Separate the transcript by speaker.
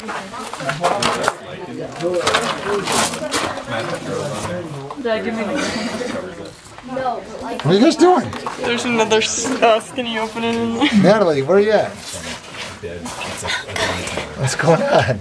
Speaker 1: What are you guys doing?
Speaker 2: There's another uh, skinny opening in there.
Speaker 1: Natalie, where are you at? What's going on?